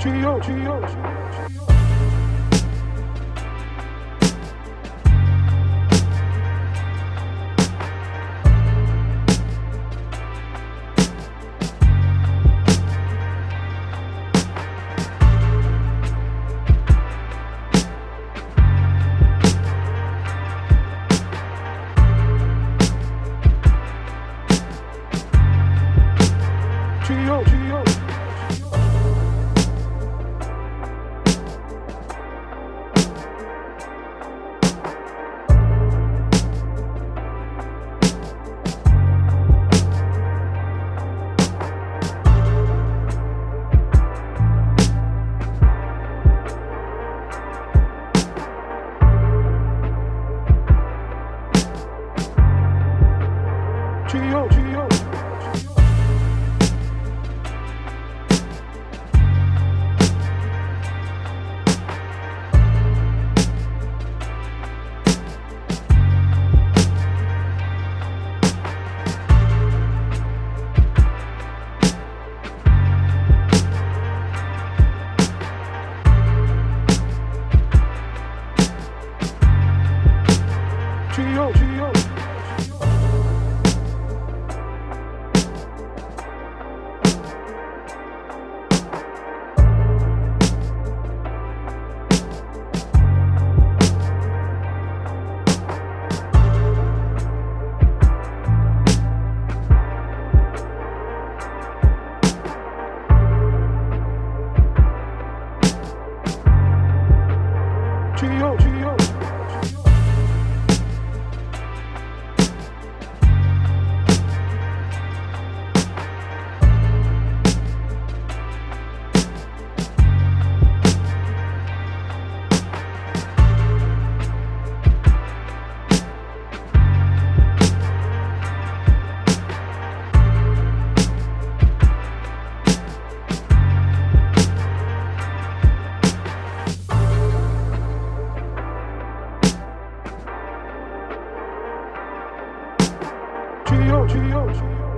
to you. Trio, trio. Trio, trio. hoje.